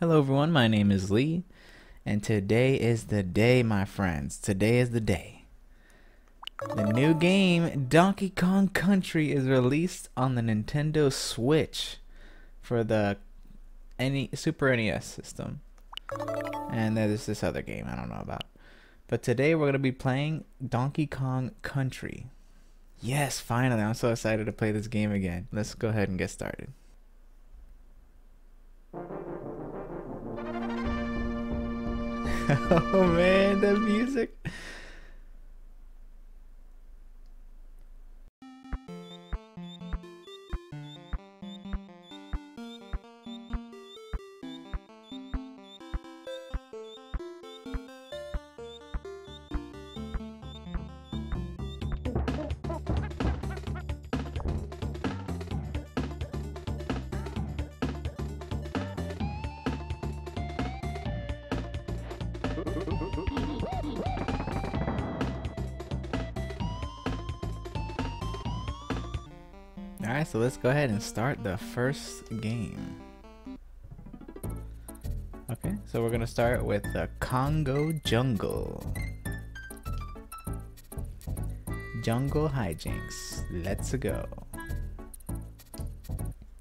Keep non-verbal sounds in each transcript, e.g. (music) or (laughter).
Hello, everyone. My name is Lee, and today is the day, my friends. Today is the day. The new game, Donkey Kong Country, is released on the Nintendo Switch for the any Super NES system. And there's this other game I don't know about. But today we're going to be playing Donkey Kong Country. Yes, finally. I'm so excited to play this game again. Let's go ahead and get started. (laughs) oh man, the music. Alright, so let's go ahead and start the first game. Okay, so we're gonna start with the Kongo Jungle. Jungle Hijinxs. Let's go.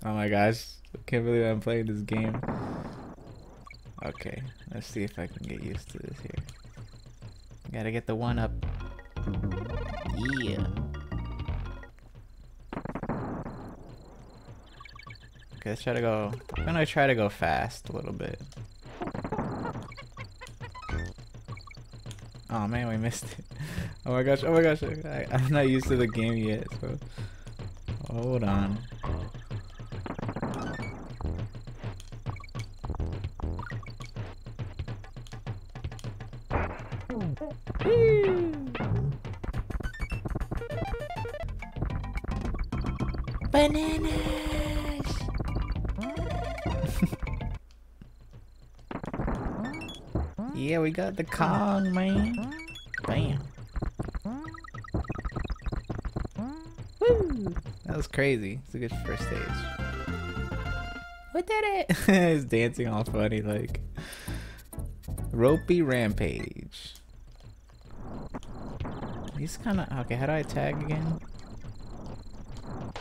Oh my gosh, I can't believe I'm playing this game. Okay, let's see if I can get used to this here. Gotta get the one up. Yeah. Okay, let's try to go. I'm gonna try to go fast a little bit. Oh man, we missed it. (laughs) Oh my gosh, oh my gosh. I, I'm not used to the game yet, so. Hold on. Bananas! Yeah, we got the Kong, man. Bam. Woo! That was crazy. It's a good first stage. We did it! (laughs) He's dancing all funny like. Ropey Rampage. He's kind of... Okay, how do I tag again?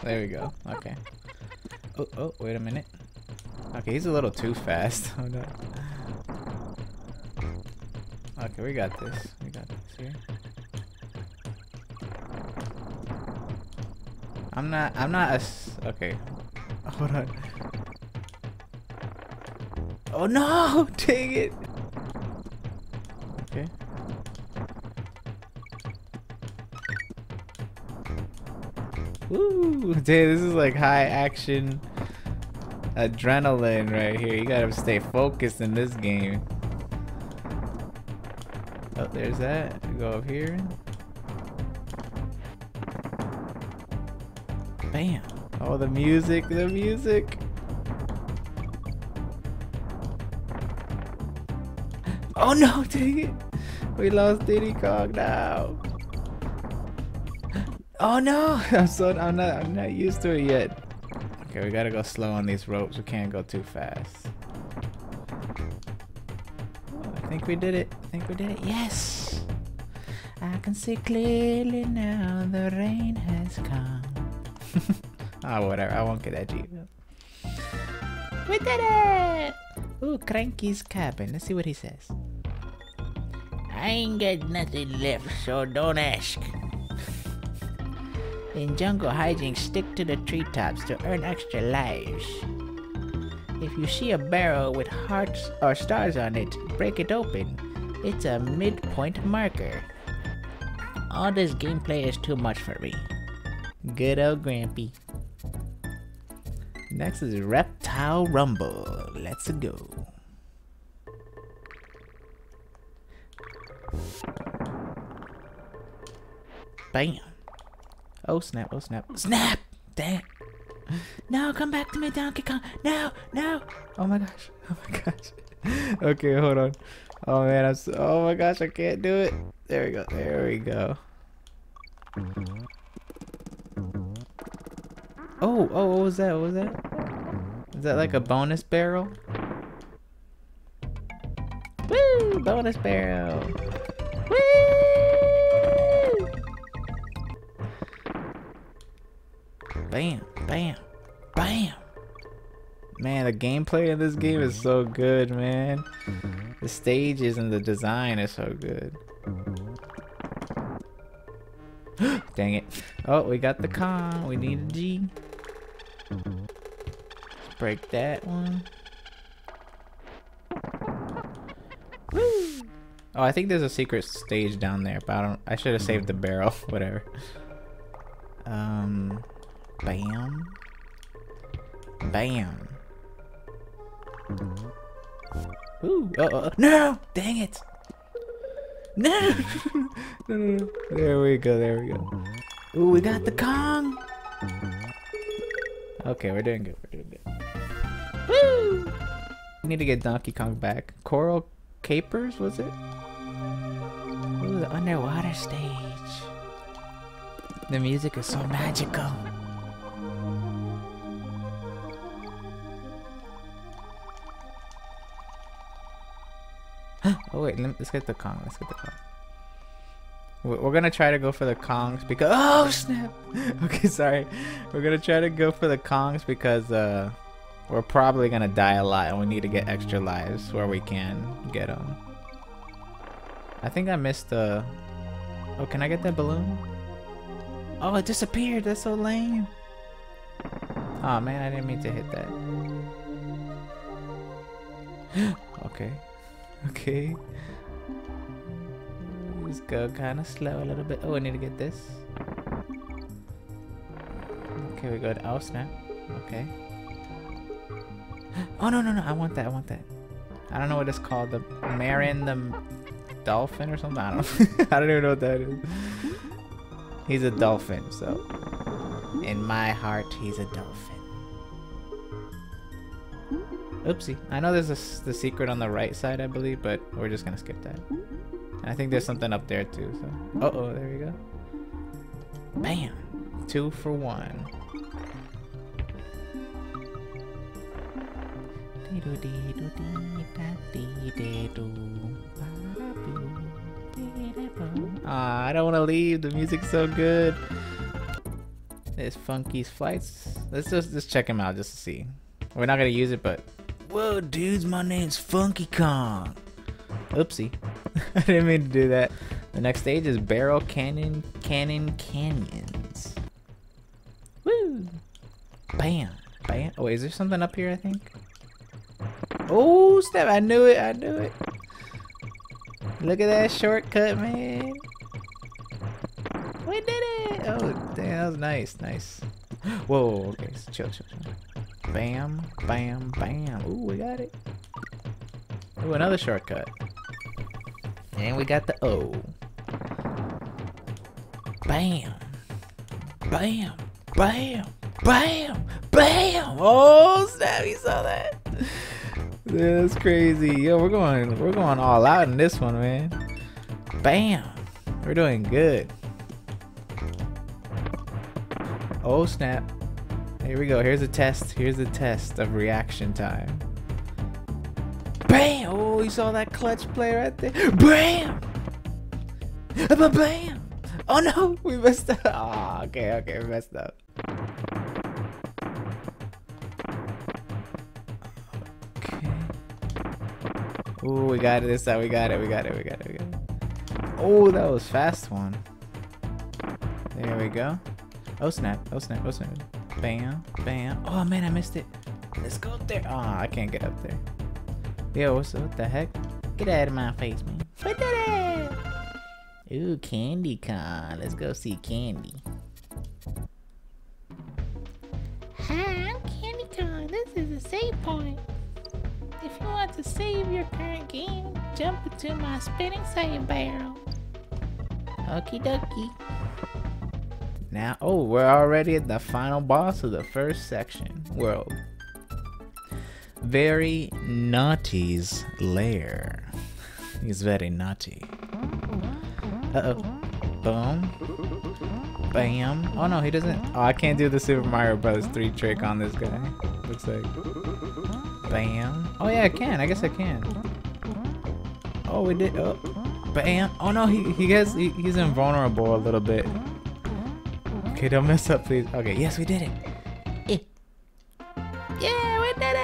There we go. Okay. Oh, oh, wait a minute. Okay, he's a little too fast. (laughs) oh no. Okay, we got this. We got this here. I'm not. I'm not a. s- Okay. (laughs) Hold on. Oh no! (laughs) Dang it! Okay. Woo! Dude, this is like high action adrenaline right here. You gotta stay focused in this game. Oh, there's that. Go up here. Bam! Oh, the music, the music. (laughs) Oh no, (laughs) dang it! We lost Diddy Kong now. Oh no! (laughs) I'm so I'm not I'm not used to it yet. Okay, we gotta go slow on these ropes. We can't go too fast. Oh, think we did it. I think we did it. Yes! I can see clearly now the rain has come. (laughs) Ah, whatever. I won't get edgy. We did it! Ooh, Cranky's cabin. Let's see what he says. I ain't got nothing left, so don't ask. In jungle hijinks, stick to the treetops to earn extra lives. If you see a barrel with hearts or stars on it, break it open. It's a midpoint marker. All this gameplay is too much for me. Good old Grampy. Next is Reptile Rumble. Let's go. Bam. Oh snap, oh snap. Snap! Damn. No, come back to me, Donkey Kong. No, no. Oh my gosh. Oh my gosh. (laughs) okay, hold on. Oh man, I'm so, oh my gosh, I can't do it. There we go. There we go. Oh, oh, what was that? What was that? Is that like a bonus barrel? Woo! Bonus barrel. Woo! Bam, bam, bam. Man, the gameplay in this game is so good, man. The stages and the design is so good. (gasps) Dang it. Oh, we got the con. We need a G. Break that one. Woo! Oh, I think there's a secret stage down there, but I don't. I should have saved the barrel. (laughs) Whatever. Um, bam, bam. Ooh! Uh, uh, no! Dang it! No! (laughs) no, no, no! There we go. There we go. Ooh, we got the Kong. Okay, we're doing good. We're doing good. Woo! We need to get Donkey Kong back. Coral Capers, was it? Ooh, the underwater stage. The music is so magical. Oh wait, let's get the Kong. Let's get the Kong. We're gonna try to go for the Kongs because oh snap. (laughs) okay, sorry. We're gonna try to go for the Kongs because uh, we're probably gonna die a lot, and we need to get extra lives where we can get them. I think I missed the. Oh, can I get that balloon? Oh, it disappeared. That's so lame. Oh man, I didn't mean to hit that. (gasps) okay. Okay. Let's go kind of slow a little bit. Oh, I need to get this. Okay, we got oh now. Okay. (gasps) Oh no no no! I want that. I want that. I don't know what it's called. The Marin the dolphin or something. I don't. know. (laughs) I don't even know what that is. He's a dolphin, so in my heart, he's a dolphin. Oopsie. I know there's a, the secret on the right side, I believe, but we're just gonna skip that. And I think there's something up there too. So, uh oh, there we go. Bam, two for one. Ah, I don't want to leave. The music's so good. There's Funky's flights. Let's just just check him out just to see. We're not gonna use it, but whoa, dudes, my name's Funky Kong. Oopsie. (laughs) I didn't mean to do that. The next stage is Barrel Cannon Cannon Canyons. Woo! Bam! Bam! Oh, is there something up here, I think? Oh, snap! I knew it! I knew it! Look at that shortcut, man! We did it! Oh, damn, that was nice, nice. (gasps) Whoa, okay, so chill, chill, chill. Bam, bam, bam. Ooh, we got it. Ooh, another shortcut. And we got the O. Bam. Bam. Bam. Bam. Bam. Oh, snap. You saw that? That's crazy. Yo, we're going we're going all out in this one, man. Bam. We're doing good. Oh, snap. Here we go. Here's a test. Here's a test of reaction time. Bam! Oh, you saw that clutch play right there? Bam! Bam! Oh no, (laughs) we messed up. Oh, okay, okay, we messed up. Okay. Oh, we got it this time. We got it. We got it. We got it. We got it. Oh, that was fast one. There we go. Oh snap! Oh snap! Oh snap! Bam! Bam! Oh man, I missed it. Let's go up there. Oh, I can't get up there. Yo, what's what the heck? Get out of my face, man. What that Ooh, Candy Kong. Let's go see Candy. Hi, I'm Candy Kong. This is a save point. If you want to save your current game, jump into my spinning save barrel. Okie dokie. Now, oh, we're already at the final boss of the first section, world. Very Gnawty's lair. He's very naughty. Uh oh. Boom. Bam. Oh no, he doesn't. Oh, I can't do the Super Mario Bros. 3 trick on this guy. Looks like. Bam. Oh yeah, I can. I guess I can. Oh, we did. Oh, bam. Oh no, he he gets he, he's invulnerable a little bit. Okay, don't mess up, please. Okay, yes, we did it. Eh. Yeah, we did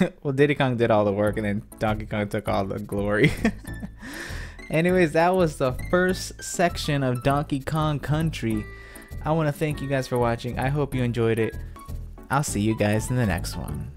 it! (laughs) well, Diddy Kong did all the work, and then Donkey Kong took all the glory. (laughs) Anyways, that was the first section of Donkey Kong Country. I want to thank you guys for watching. I hope you enjoyed it. I'll see you guys in the next one.